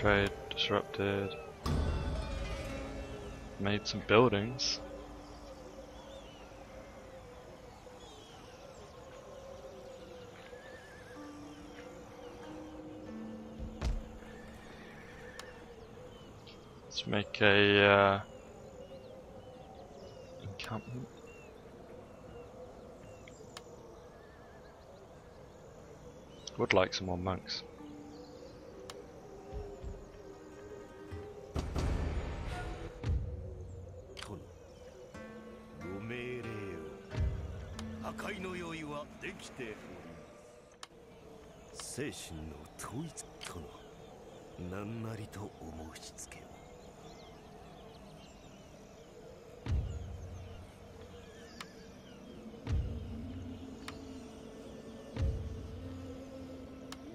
trade disrupted. Made some buildings. Let's make a uh, encampment. Would like some more monks. 神の統一殿何なりとお申し付けを。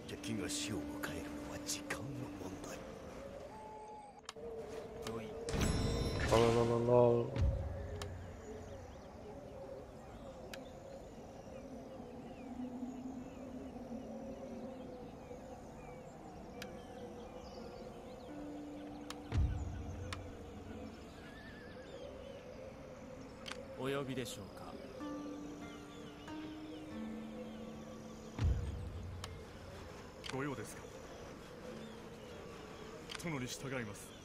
敵が死を迎えるのは時間の問題。でしょうか？御用ですか？殿に従います「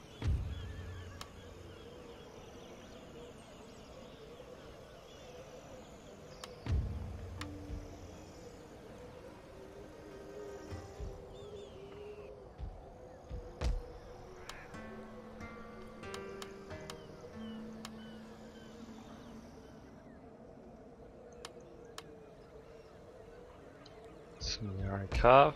Sumiyari Calf.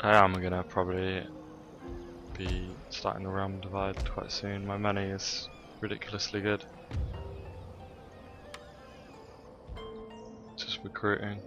I am gonna probably be starting the realm divide quite soon. My money is ridiculously good. Just recruiting.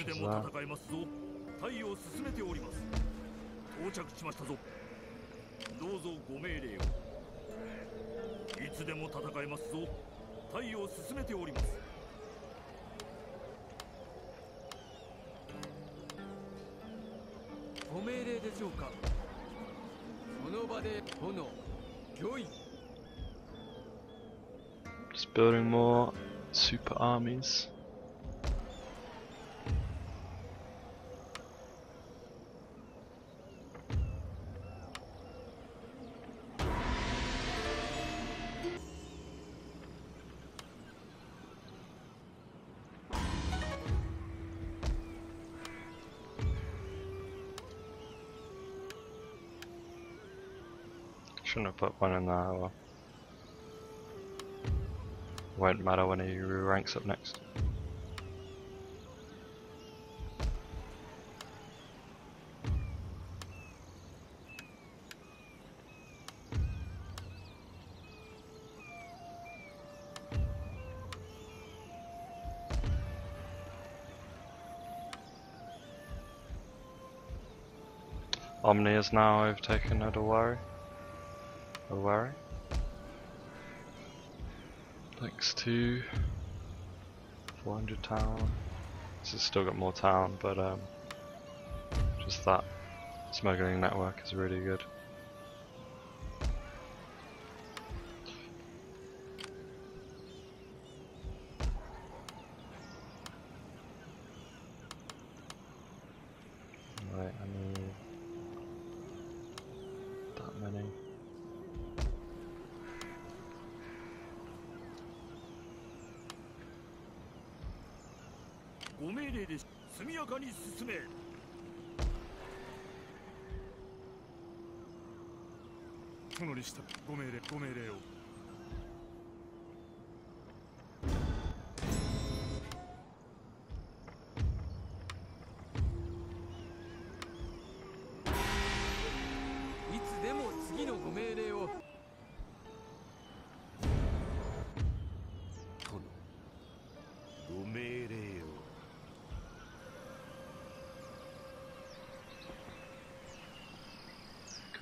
decent いつ archers で there. も戦いますぞ隊を進めております到着しましたぞどうぞご命令をいつでも戦いますぞ隊を進めておりますご命令でしょうか。その場で殿、御意。 Just building more super armies. Put one in there. Well. Won't matter when he ranks up next. Omni is now overtaken Odawara. Odawara? Next to 400 town. This has still got more town, but um, just that smuggling network is really good.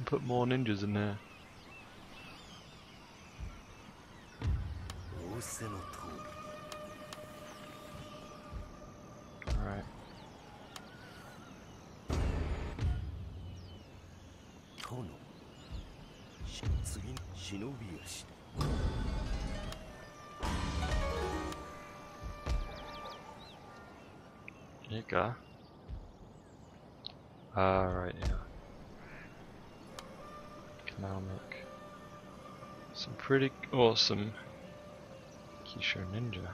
put more ninjas in there. Alright. There you go. Pretty awesome Kisho Ninja.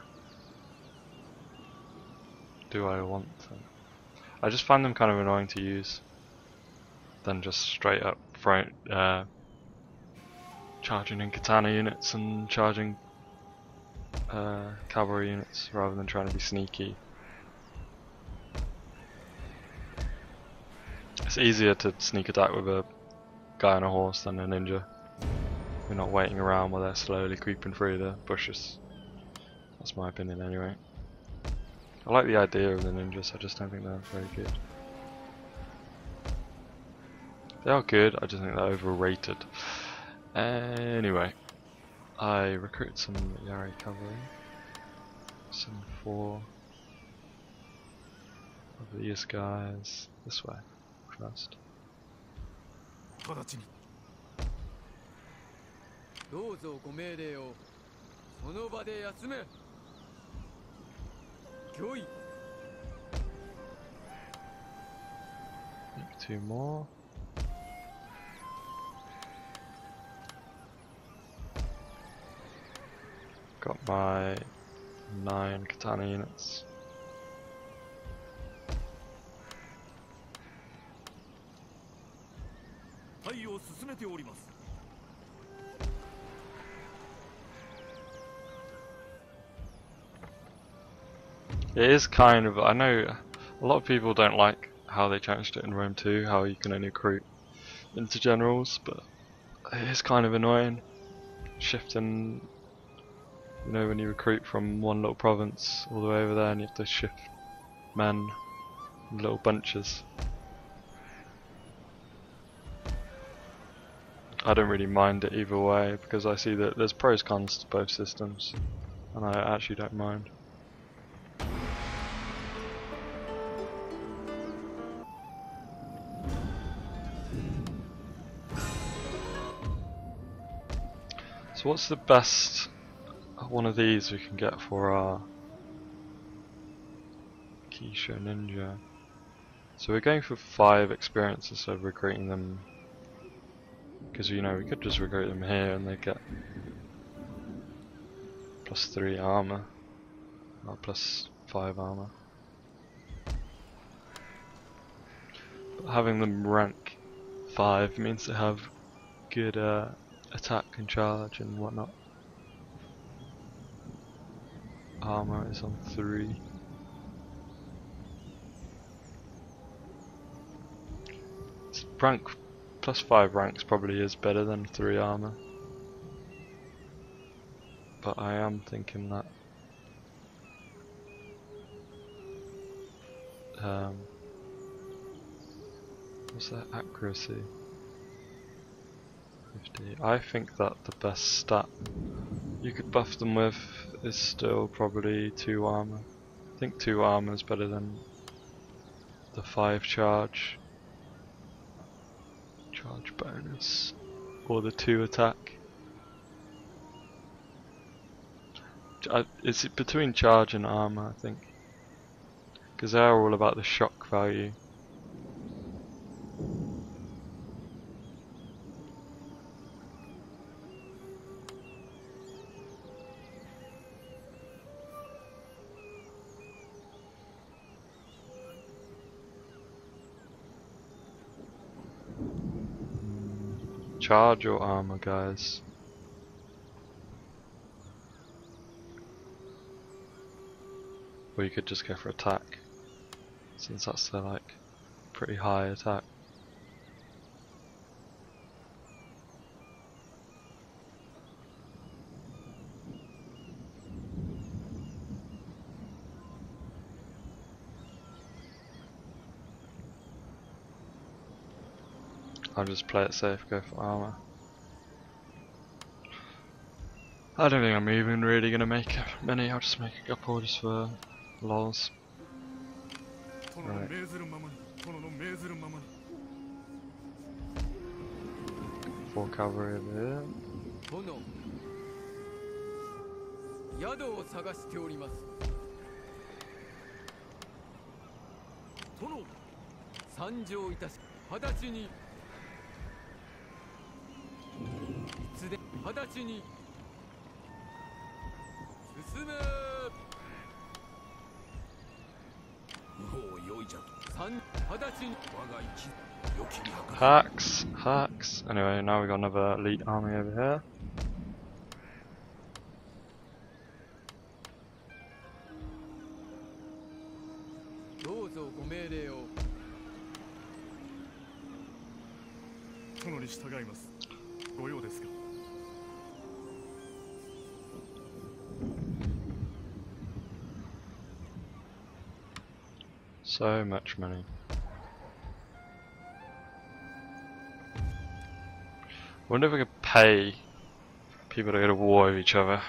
Do I want them? I just find them kind of annoying to use. Than just straight up front, uh, charging in katana units and charging uh, cavalry units rather than trying to be sneaky. It's easier to sneak attack with a guy on a horse than a ninja. You're not waiting around while they're slowly creeping through the bushes. That's my opinion anyway. I like the idea of the ninjas, I just don't think they're very good. They are good, I just think they're overrated. Anyway, I recruited some Yari cavalry. Some four of these guys this way first. どうぞご命令をその場で休め御意 two more. Got my nine katana units. 隊を進めております It is kind of. I know a lot of people don't like how they changed it in Rome 2, how you can only recruit into generals, but it is kind of annoying shifting. You know, when you recruit from one little province all the way over there, and you have to shift men in little bunches. I don't really mind it either way because I see that there's pros cons to both systems, and I actually don't mind. So what's the best one of these we can get for our Kisho Ninja? So we're going for five experiences of recruiting them because you know we could just recruit them here and they get plus three armor or plus five armor. But having them rank five means they have good uh, attack and charge and whatnot. Armor is on three. Rank plus five ranks probably is better than three armor. But I am thinking that um, what's that accuracy? 50. I think that the best stat you could buff them with is still probably 2 armor. I think 2 armor is better than the 5 charge. Charge bonus. Or the 2 attack. It's between charge and armor, I think. Because they're all about the shock value. Charge your armor, guys. Or you could just go for attack, since that's like pretty high attack. I'll just play it safe, go for armor. I don't think I'm even really gonna make many, I'll just make a couple just for lols. 殿の命ずるままに殿の命ずるままに Full cavalry over here. 殿宿を探しております殿参上いたし直ちに 直ちに進めもう良いじゃと参直ちに我が一良きに計る Hacks, hacks. Anyway, now we got another elite army over here. So much money. Wonder if we could pay people to go to war with each other.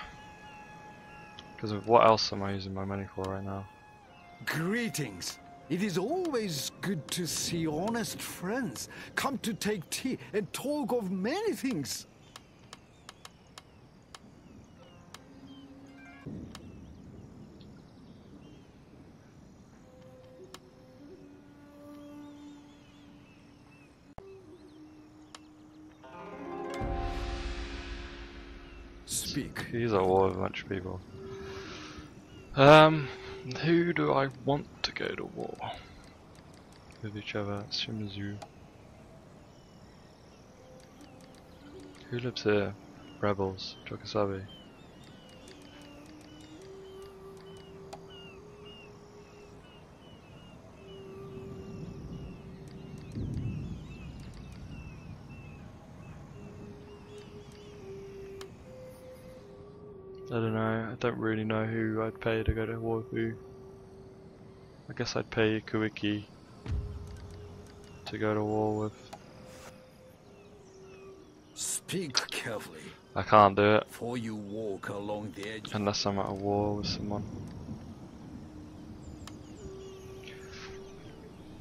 Because of what else am I using my money for right now? Greetings. It is always good to see honest friends come to take tea and talk of many things. At war with a bunch of people. Um, who do I want to go to war with each other? Shimazu. Who lives here? Rebels. Chosokabe. I'd pay to go to war with. I guess I'd pay Kuiki to go to war with. Speak carefully, I can't do it for you walk along the edge. unless I'm at a war with someone.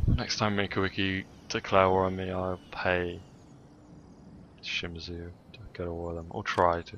Next time Mikawiki declare war on me, I'll pay Shimazu to go to war with them, or try to.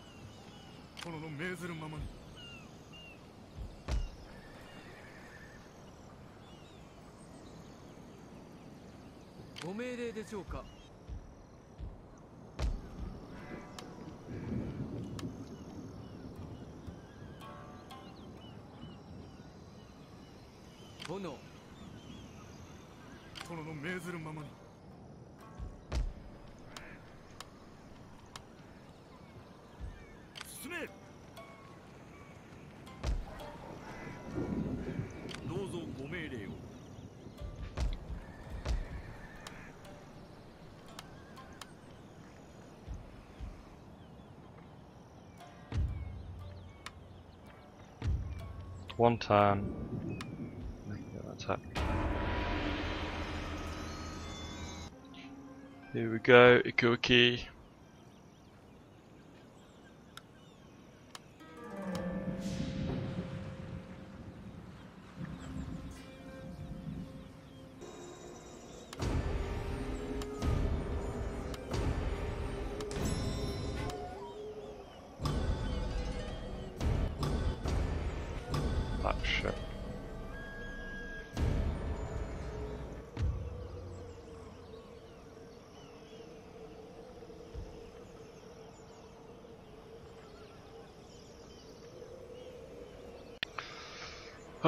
殿の命ずるままに。ご命令でしょうか？One turn. Attack. Here we go, Ikko-ikki.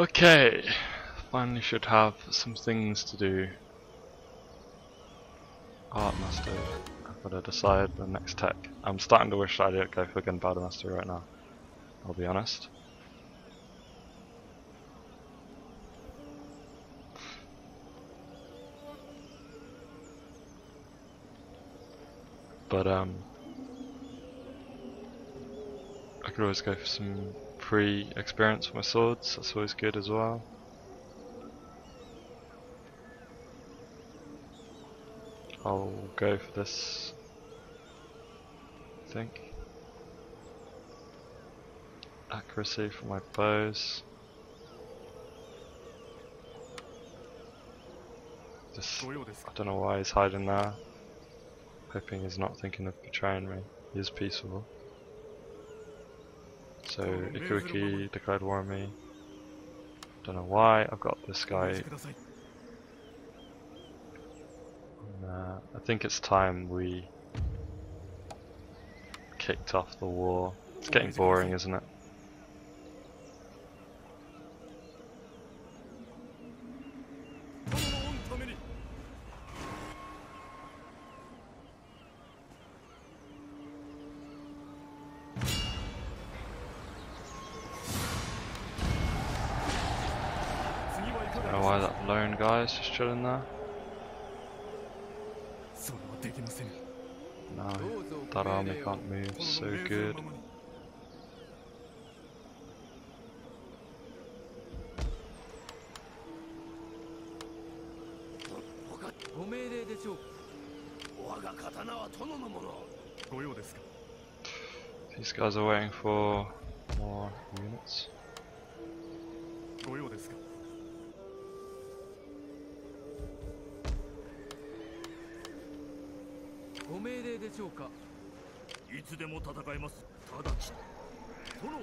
Okay, finally should have some things to do. Art Master, I've got to decide the next tech. I'm starting to wish I didn't go for Gunpowder Master right now, I'll be honest. But um, I could always go for some free experience for my swords, that's always good as well. I'll go for this, I think. Accuracy for my bows. Just, I don't know why he's hiding there. Hoping he's not thinking of betraying me. He is peaceable. So Ikko-ikki declared war on me. Don't know why, I've got this guy. Uh, I think it's time we kicked off the war. It's getting boring, isn't it? すか These guys are waiting for more units. いつでも戦えます直ちに殿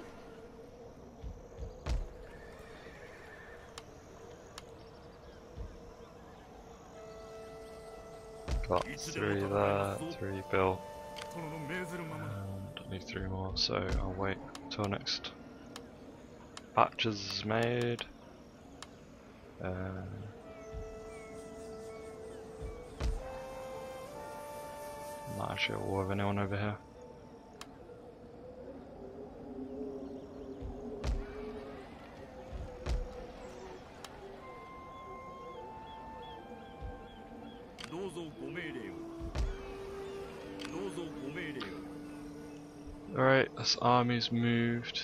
Got three there, three Bill. 殿の命ずるままに And need three more, so I'll wait till next batch is made. Uh, not actually at war with anyone over here. Armies moved.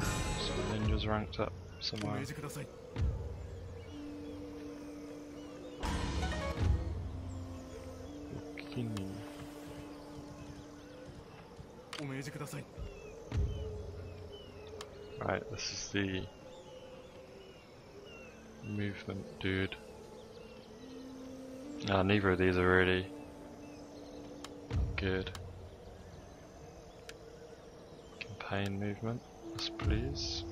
Some ninjas ranked up somewhere. Right, this is the movement dude. Ah, oh, neither of these are really good. Campaign movement, yes please.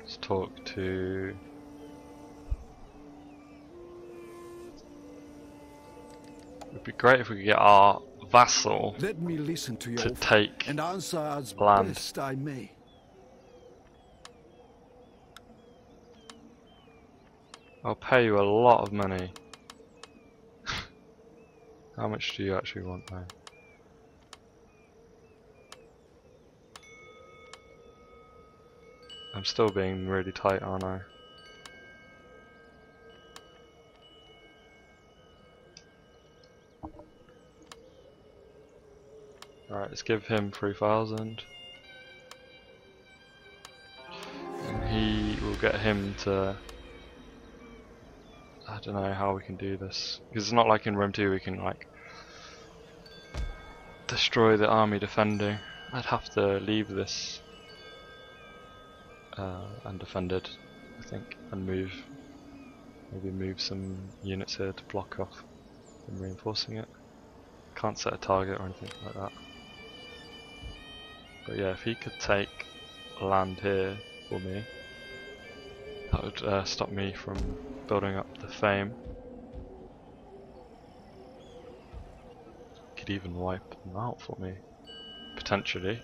Let's talk to It'd be great if we could get our vassal Let me listen to your to take and answer as land. best I may. I'll pay you a lot of money. How much do you actually want now? I'm still being really tight, aren't I? Alright, let's give him 3000. And he will get him to I don't know how we can do this because it's not like in Rome 2 we can like destroy the army defending. I'd have to leave this uh, undefended, I think, and move. Maybe move some units here to block off them reinforcing it. Can't set a target or anything like that. But yeah, if he could take land here for me, that would uh, stop me from building up the fame. Could even wipe them out for me, potentially.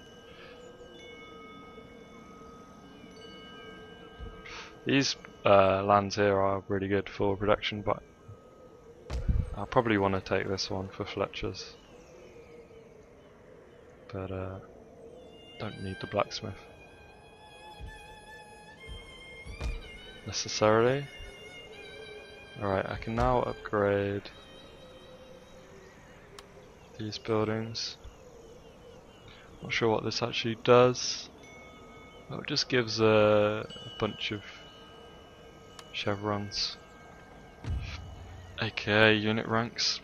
These uh, lands here are really good for production, but I'll probably want to take this one for Fletcher's. But uh, don't need the blacksmith. Necessarily. Alright, I can now upgrade these buildings. Not sure what this actually does. Oh, it just gives a, a bunch of chevrons, aka unit ranks.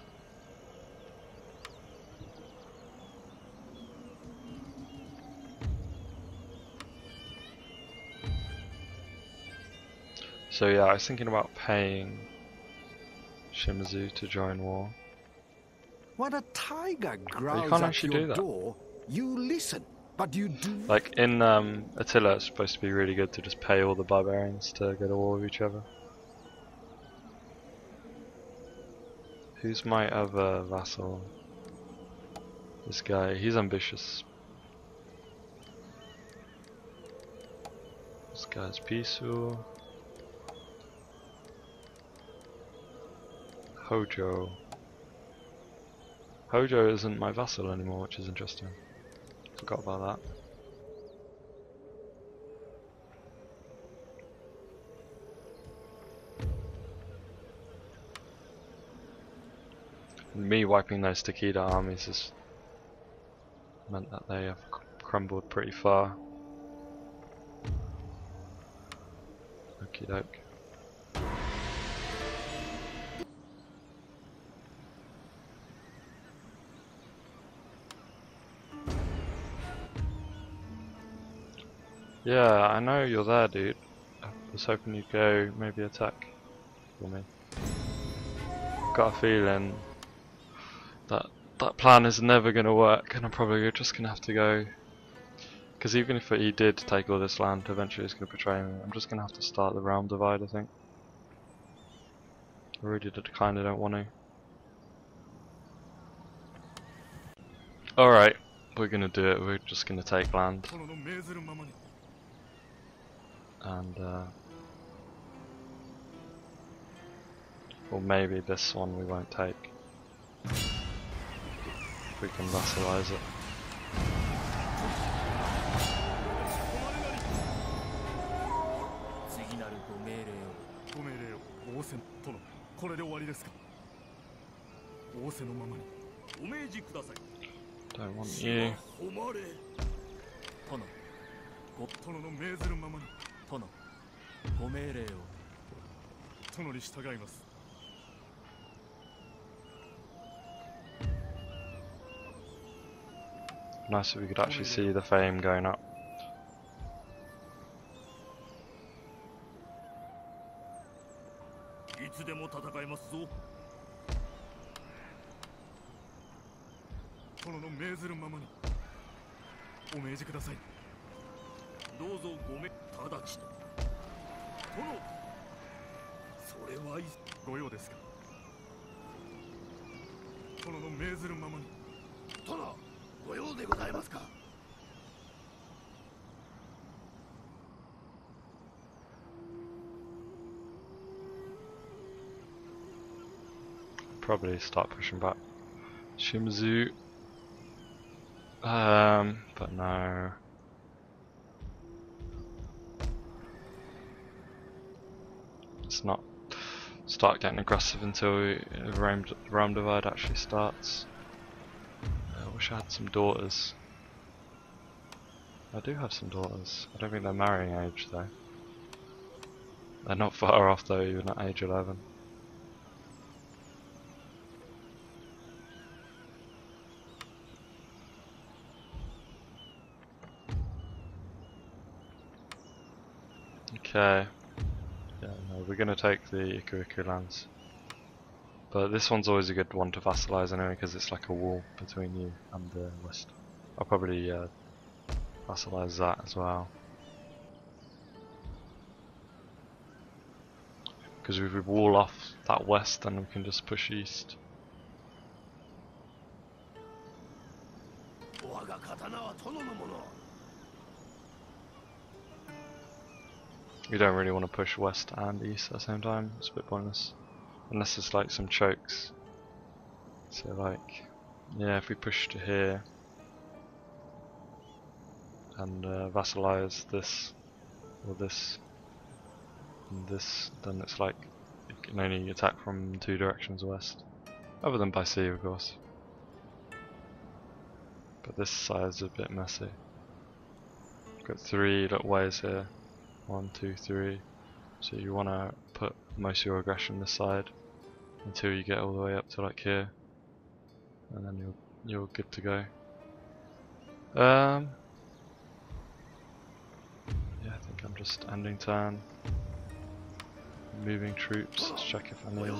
So yeah, I was thinking about paying Shimazu to join war. When a tiger growls can't at actually your do that. door, you listen, but you do Like in um, Attila, it's supposed to be really good to just pay all the barbarians to go to war with each other. Who's my other vassal? This guy, he's ambitious. This guy's peaceful. Hojo. Hojo isn't my vassal anymore, which is interesting. Forgot about that. me wiping those Takeda armies has meant that they have crumbled pretty far. Okie doke. Yeah, I know you're there, dude. I was hoping you'd go maybe attack for me. Got a feeling that that plan is never going to work, and I'm probably just going to have to go. Because even if he did take all this land, eventually he's going to betray me. I'm just going to have to start the realm divide, I think. I really kind of don't want to. Alright, we're going to do it. We're just going to take land 殿の命ずるままに and uh, or maybe this one we won't take. If we can vassalize it. 次なるご命令をご命令を仰せ殿これで終わりですか仰せのままにお命じください Don't want 死 you. は誉れ殿殿の命ずるままに そ殿。ご命令を。と殿に従います。ナイスウィグダッシュシーファイムガイナいつでも戦いますぞ。それはいご用ですか殿の命ずるままに殿ご用でございますか Probably start pushing back. Shimizu. Um, but no. Let's not start getting aggressive until the realm, realm divide actually starts. Uh, I wish I had some daughters. I do have some daughters. I don't think they're marrying age though. They're not far off though, even at age 11. Okay. We're going to take the Ikko-ikki lands. But this one's always a good one to vassalize anyway because it's like a wall between you and the west. I'll probably uh, vassalize that as well. Because if we wall off that west then we can just push east. We don't really want to push west and east at the same time, it's a bit pointless. Unless it's like some chokes. So like, yeah, if we push to here and uh, vassalize this or this and this, then it's like you can only attack from two directions west. Other than by sea, of course. But this side's a bit messy. Got three little ways here. One, two, three. So you want to put most of your aggression this side until you get all the way up to like here, and then you're you're good to go. Um, yeah, I think I'm just ending turn, moving troops. Let's check if I need.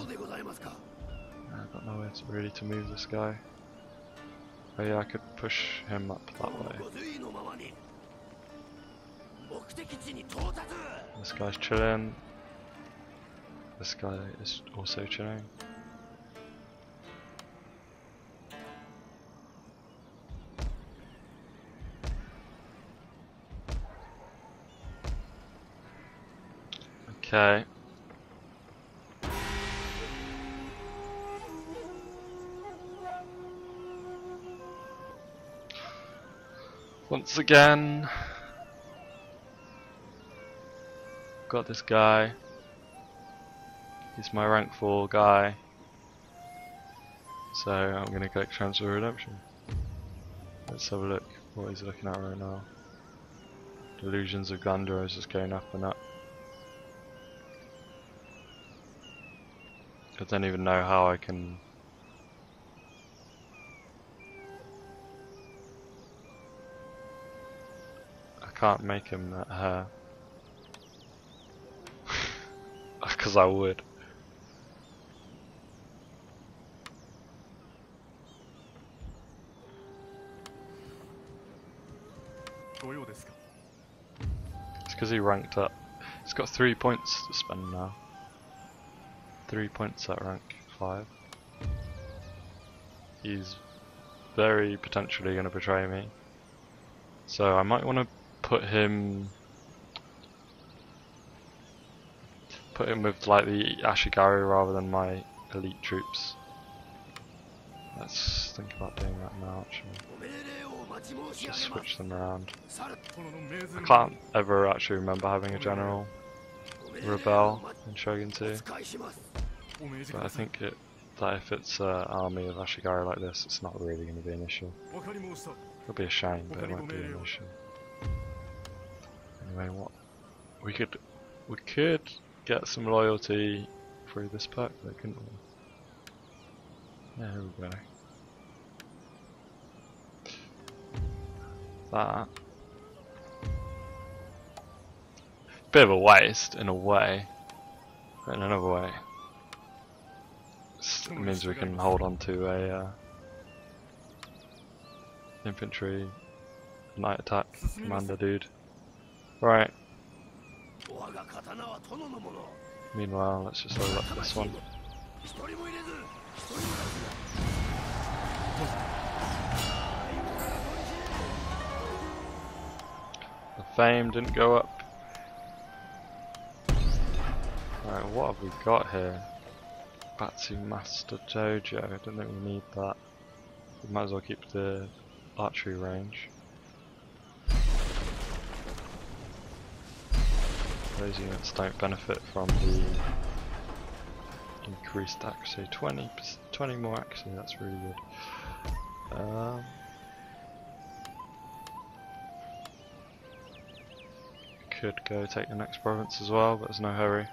I've got nowhere to really to move this guy. Oh yeah, I could push him up that way. This guy's chilling. This guy is also chilling. Okay. Once again, got this guy. He's my rank 4 guy. So I'm going to click transfer redemption. Let's have a look what he's looking at right now. Delusions of Gondor is just going up and up. I don't even know how I can I can't make him at her. because I would. It's because he ranked up. He's got three points to spend now. Three points at rank five. He's very potentially going to betray me. So I might want to put him put him with like the Ashigaru rather than my elite troops. Let's think about doing that now actually. Just switch them around. I can't ever actually remember having a general rebel in Shogun 2. But I think it, that if it's an army of Ashigaru like this, it's not really going to be an issue. It'll be a shame, but it won't be an issue. Anyway, what we could we could get some loyalty through this perk, though, couldn't we? Yeah, we go. That bit of a waste in a way, but in another way, it means we can hold on to a uh, infantry night attack commander dude. Right. Meanwhile, let's just load up this one. The fame didn't go up. All right, what have we got here? Batsu Master Dojo, I don't think we need that. We might as well keep the archery range. Those units don't benefit from the increased accuracy. 20, 20 more accuracy—that's really good. Um, could go take the next province as well, but there's no hurry.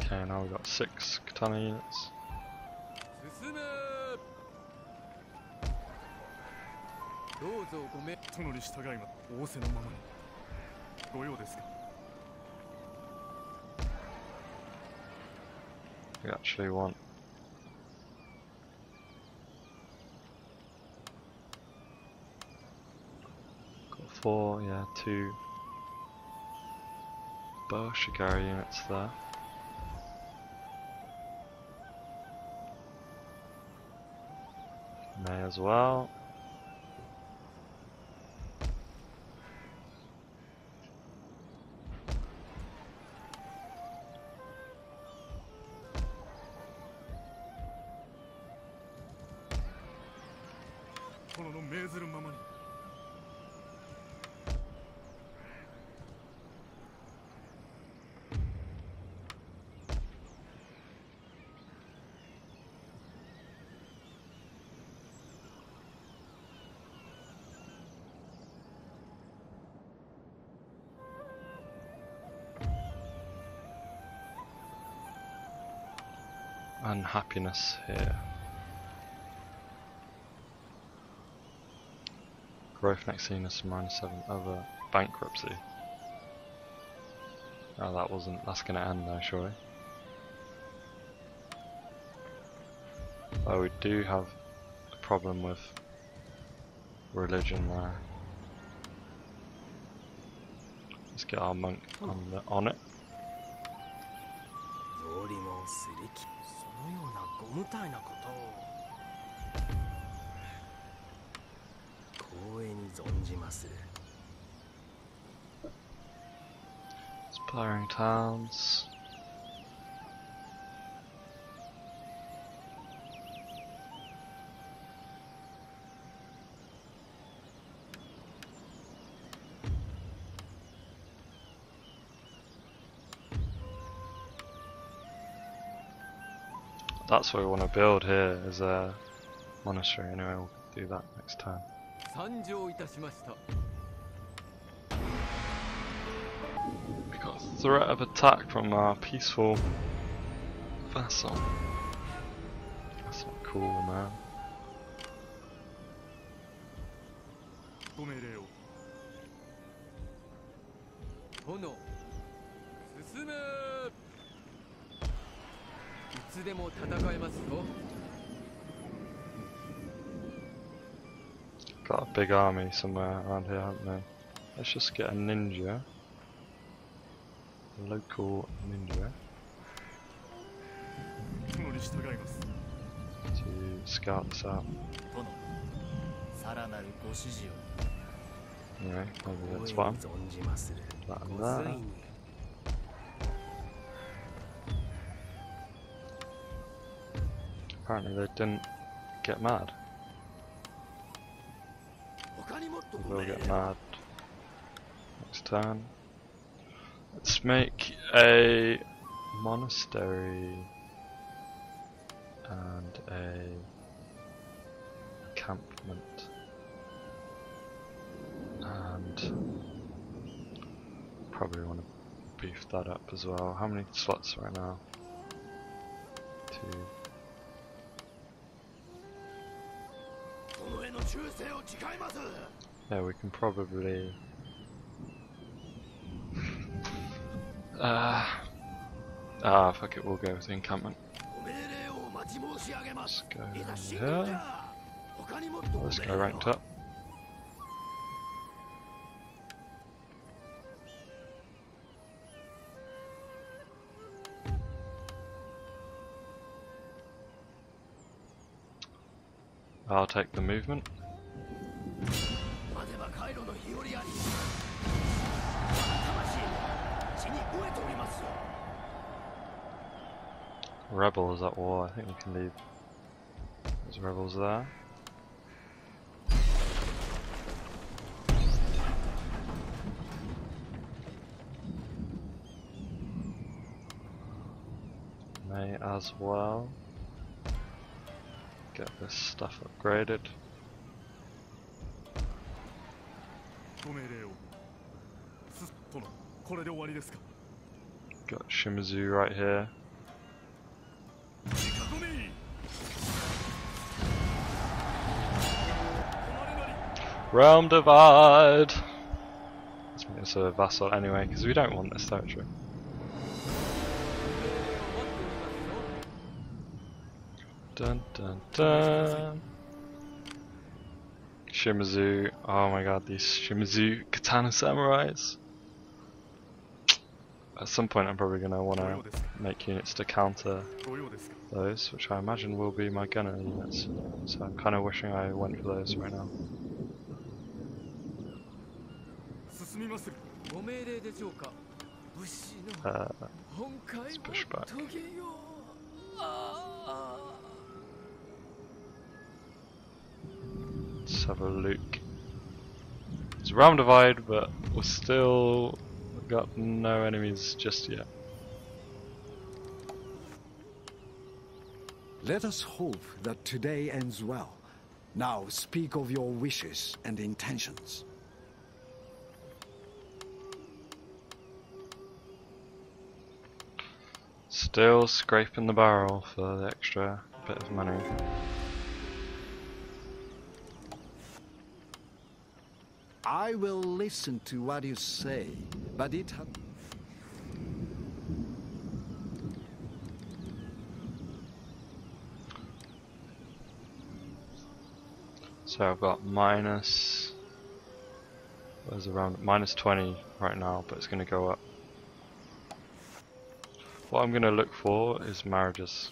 Okay, now we've got six katana units. どうぞごめん殿に従いま仰せのままにご用ですか We actually want. Got four, yeah, two. Bow Shigari units there. May as well. ? Unhappiness here. Growth is minus seven other bankruptcy. Oh, that wasn't. That's gonna end now, surely. Oh, we do have a problem with religion there. Let's get our monk on the, on it. うなご無体なことを光栄に存じまする Exploring towns. That's what we want to build here, is a monastery. Anyway, we'll do that next time. We got threat of attack from our peaceful vassal. That's not cool, man. つでも戦えますぞ Got a big army somewhere around here, haven't they? Let's just get a ninja. A local ninja 殿に従います to scout this out. 殿さらなるご指示を Anyway, maybe 光 that's 栄 one. に存じまする That Apparently they didn't get mad. We'll get mad next turn. Let's make a monastery and a encampment and probably want to beef that up as well. How many slots right now? Two, Yeah, we can probably... Uh, ah, fuck it, we'll go with the encampment. Let's go here. Let's go ranked up. I'll take the movement. rebels at war. I think we can leave those rebels there. May as well get this stuff upgraded. Got Shimazu right here. Realm Divide! Let's make this a vassal anyway, because we don't want this territory. Dun dun dun! Shimazu, oh my god, these Shimazu Katana Samurais! At some point I'm probably going to want to make units to counter those, which I imagine will be my gunner units, so I'm kind of wishing I went for those right now. Let's have a look. It's realm divide, but we're still got no enemies just yet. Let us hope that today ends well. Now speak of your wishes and intentions. Still scraping the barrel for the extra bit of money. I will listen to what you say, but it ha- So I've got minus. There's around minus 20 right now, but it's going to go up. What I'm going to look for is marriages.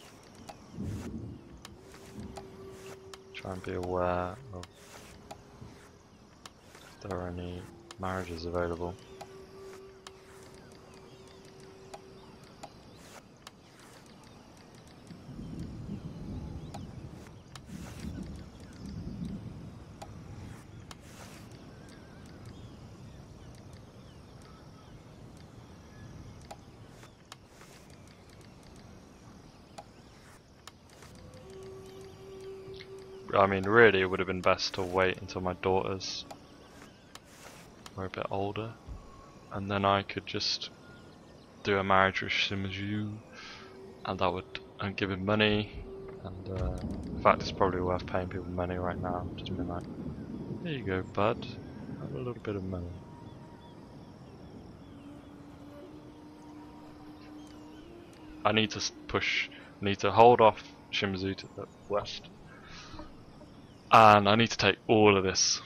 Try and be aware of if there are any marriages available. I mean, really, it would have been best to wait until my daughters were a bit older, and then I could just do a marriage with Shimazu, and that would and give him money. And uh, in fact, it's probably worth paying people money right now. Just be like, there you go, bud. Have a little bit of money. I need to push. Need to hold off Shimazu to the west. And I need to take all of this,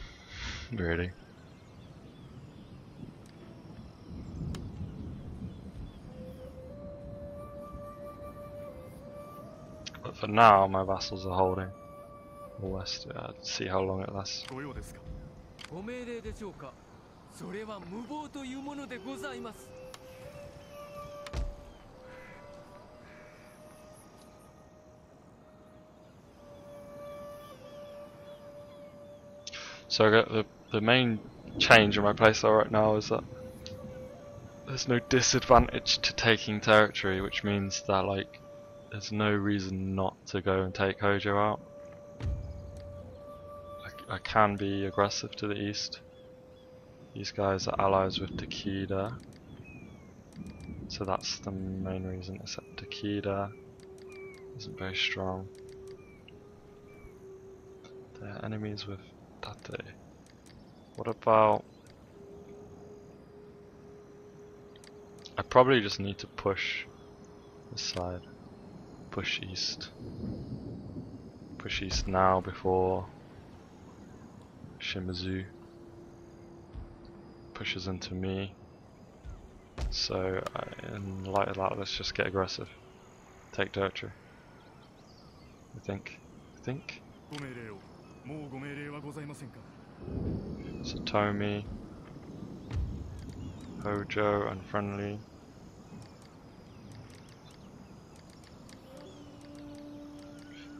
really. But for now, my vassals are holding the west. Uh, see how long it lasts. 御用ですかご命令でしょうかそれは無謀というものでございます So I got the the main change in my playstyle right now is that there's no disadvantage to taking territory, which means that like there's no reason not to go and take Hojo out. I, I can be aggressive to the east. These guys are allies with Takeda, so that's the main reason. Except Takeda isn't very strong. They're enemies with What about... I probably just need to push this side. Push east. Push east now before Shimazu pushes into me. So in light of that, let's just get aggressive. Take territory. I think. I think. ご命令をもうご命令はございませんか Satomi, Hojo, and Friendly.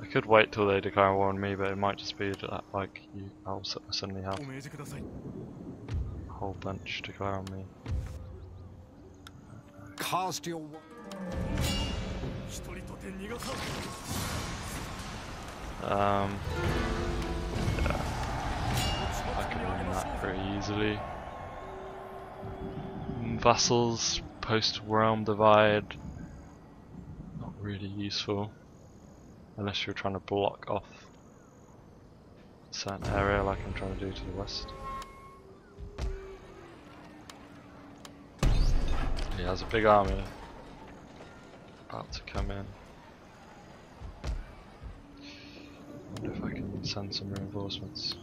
I could wait till they declare war on me, but it might just be that like you, I'll s- suddenly have お命じください a whole bunch declare on me. Cast your. wa- 一人とて逃がさ Um, yeah, I can win that pretty easily. Vassals post realm divide. Not really useful. Unless you're trying to block off certain area like I'm trying to do to the west. He has a big army about to come in. wonder if I can send some reinforcements.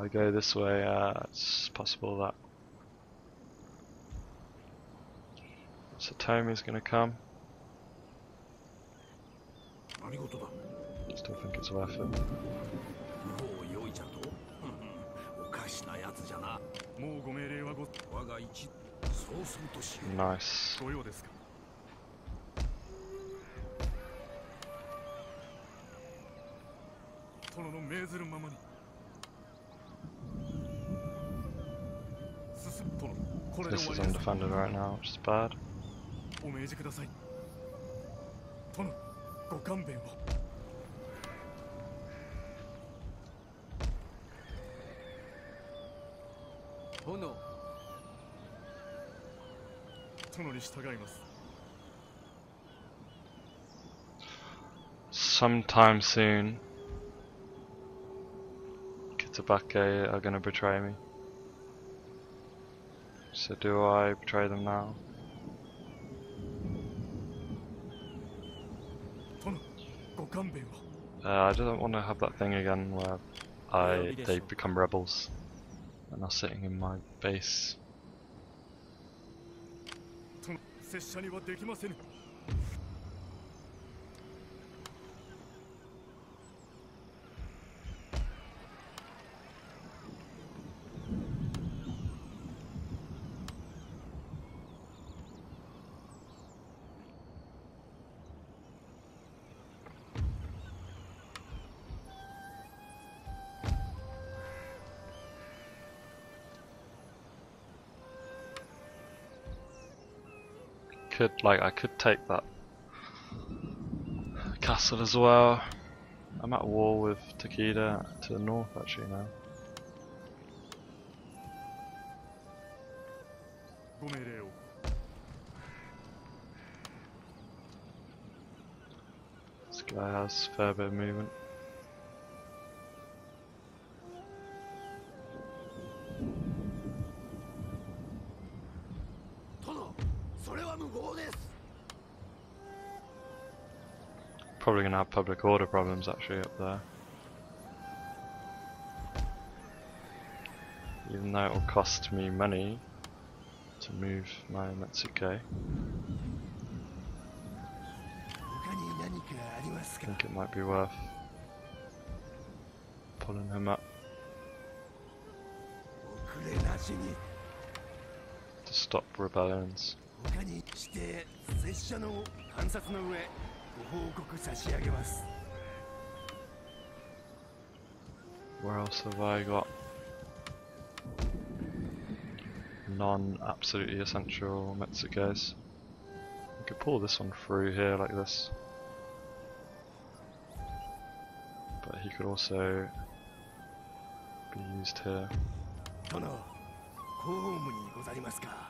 I go this way, uh, it's possible that Satomi's gonna come. 何事だ Still think it's worth it. もう良いじゃとおかしなやつじゃなもうご命令はご我が一そうするとしよう Nice. ご用ですか殿の命ずるままに This is undefended right now, which is bad. Sometime soon, Kitabatake are going to betray me. So do I betray them now? Uh, I don't want to have that thing again where I they become rebels and are sitting in my base. could like I could take that castle as well. I'm at war with Takeda to the north actually now. This guy has fair bit of movement. gonna have public order problems actually up there. Even though it'll cost me money to move my Metsuke. I think it might be worth pulling him up. To stop rebellions. Where else have I got? Non-absolutely essential Metsukes. I could pull this one through here like this. But he could also be used here. 殿、公務にございますか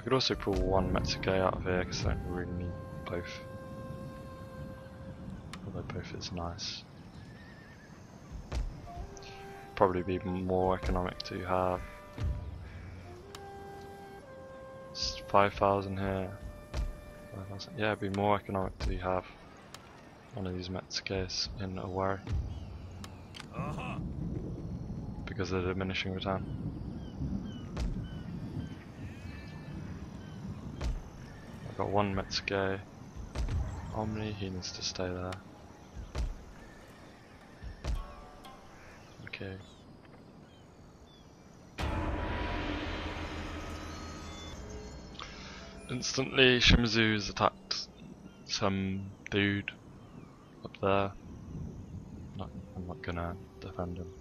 I could also pull one Metsuke out of here because I don't really need both. Although both is nice. Probably be more economic to have. 5,000 here. 5,000. Yeah, it'd be more economic to have one of these Metsukes in a worry あは uh-huh. because of the diminishing return. Got one Metsuke. Omni, he needs to stay there. Okay. Instantly, Shimazu's attacked some dude up there. Not, I'm not gonna defend him.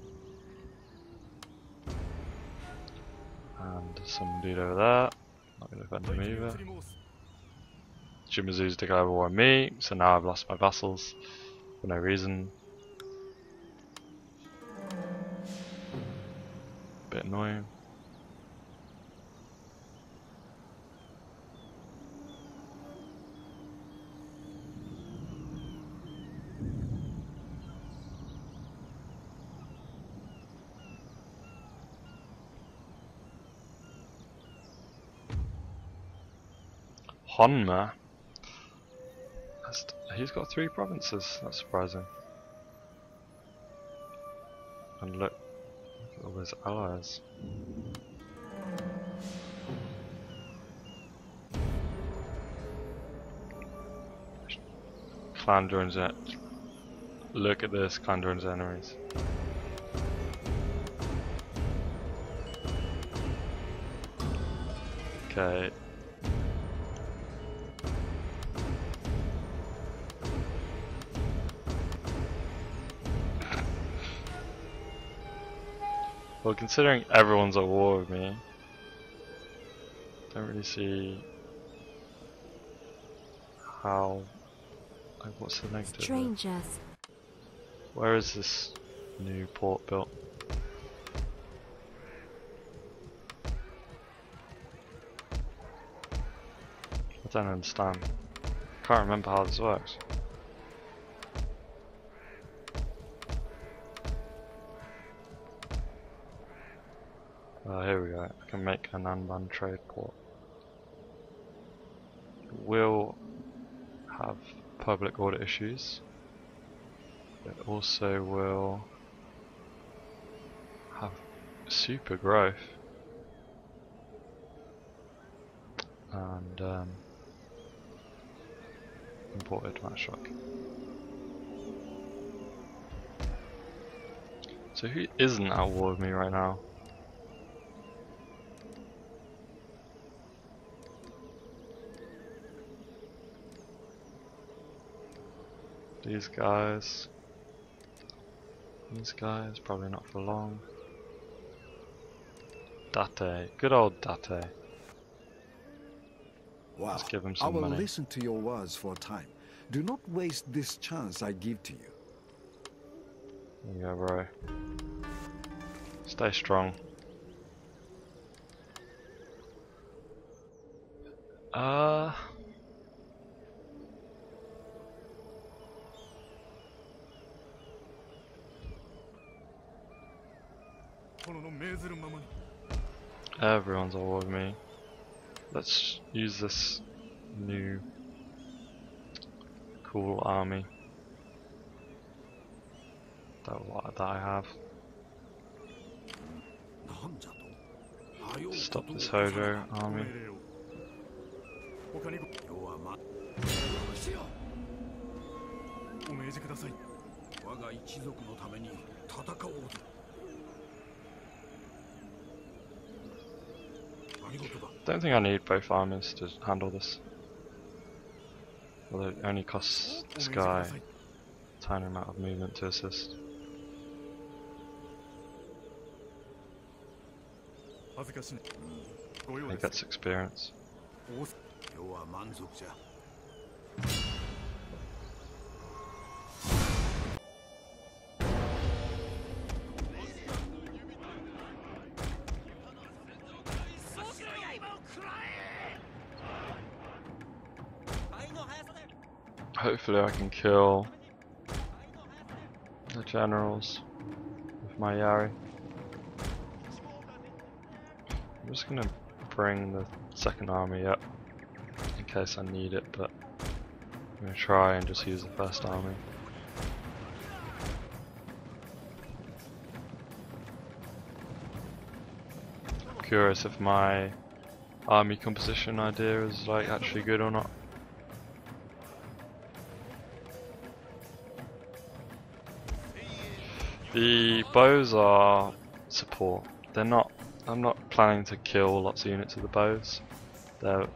And some dude over there. Not gonna defend him either. Shimazu's declared war on me, so now I've lost my vassals for no reason. Bit annoying. Honma He's got three provinces. That's surprising. And look, look at all his allies. Clan joins it. Look at this, clan joins enemies. Okay. Well, considering everyone's at war with me, don't really see how. Like, what's the negative? Strangers. Where is this new port built? I don't understand. I can't remember how this works. Uh, here we go. I can make an unmanned trade port. Will have public order issues. It also will have super growth and um, imported match shock. So who isn't at war with me right now? These guys. These guys, probably not for long. Date, good old Date. Wow. Let's give him I will money. listen to your words for a time. Do not waste this chance I give to you. There you go, bro. Stay strong. Uh. Everyone's all over me. Let's use this new cool army that, that I have. Stop this Hojo army. Don't think I need both armies to handle this. Although it only costs this guy a tiny amount of movement to assist. I think that's experience. Hopefully I can kill the generals with my Yari. I'm just gonna bring the second army up in case I need it, but I'm gonna try and just use the first army. I'm curious if my army composition idea is like actually good or not. The bows are support. They're not. I'm not planning to kill lots of units of the bows. They're.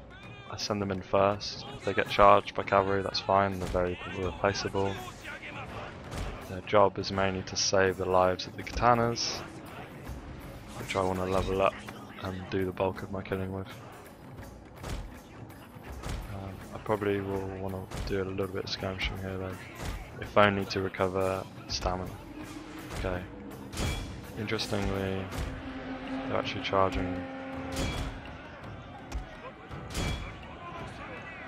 I send them in first. If they get charged by cavalry, that's fine. They're very replaceable. Their job is mainly to save the lives of the katanas, which I want to level up and do the bulk of my killing with. Um, I probably will want to do a little bit of skirmishing here though, if only to recover stamina. Okay. Interestingly, they're actually charging.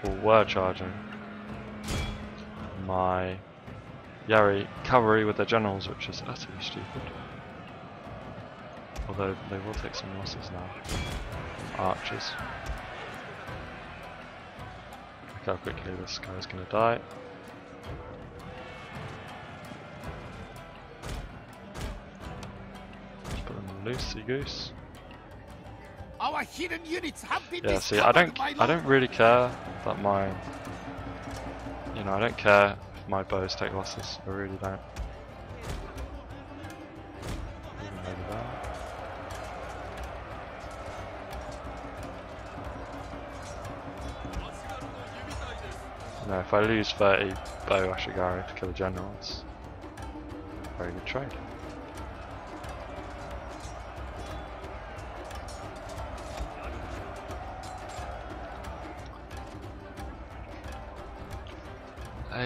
Or were charging my Yari cavalry with their generals, which is utterly stupid. Although they will take some losses now. Archers. Look how quickly this guy's gonna die. Put goose. Our hidden units have been Yeah, see, I don't, I don't really care that my, you know, I don't care if my bows take losses. I really don't. No, if I lose 30 bow Ashigaru to kill a general, it's a very good trade.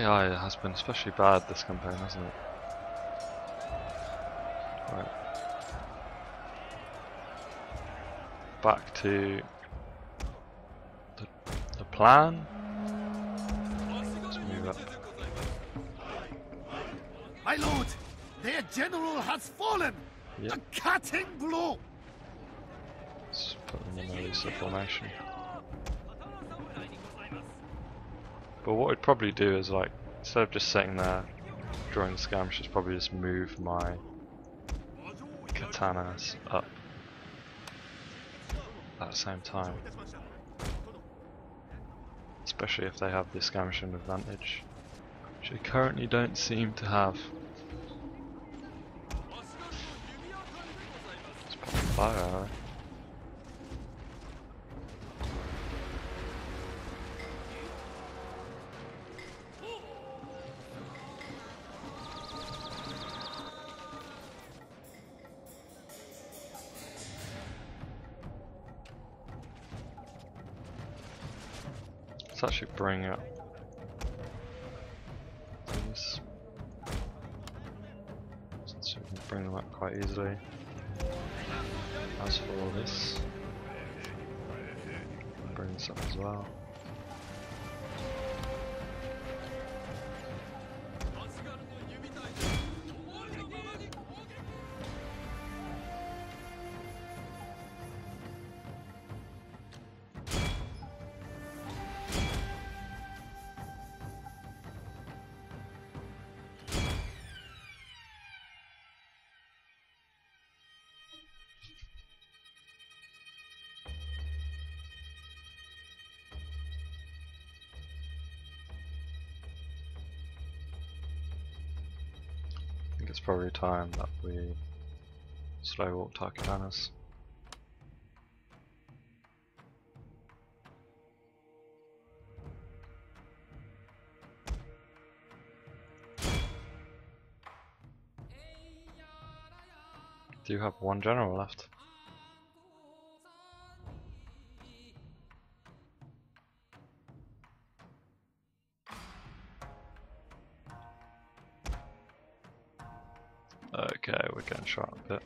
AI has been especially bad this campaign, hasn't it? Right. Back to the, the plan. Let's move up. My lord, their general has fallen. Yep. A cutting blow. Let's put them in a looser formation. But what we'd probably do is like, instead of just sitting there drawing the skirmishes, probably just move my katanas up at the same time. Especially if they have the skirmishing advantage, which they currently don't seem to have. Fire Let's actually bring up these. Since we can bring them up quite easily. As for this, bring this up as well. Probably time that we slow walk Tarkatanas. Do you have one general left? Okay, we're shot a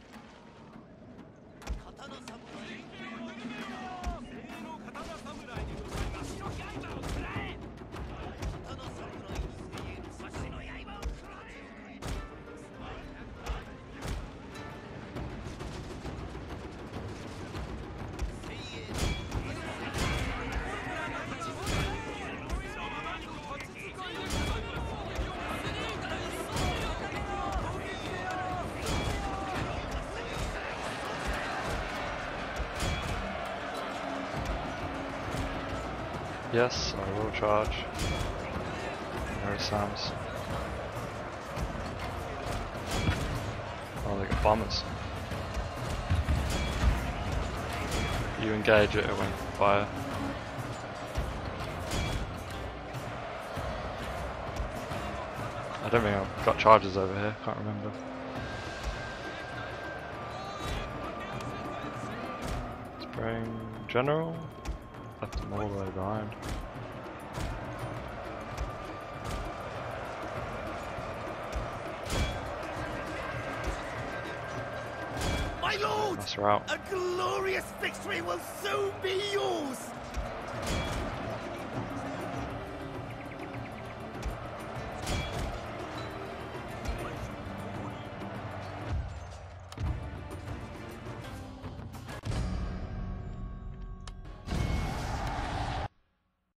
Yes, I will charge. Mary Sam's. Oh, they got bombers. You engage it when fire. I don't think I've got charges over here, can't remember. Spraying General? Left them all the way behind. Route. a glorious victory will soon be yours.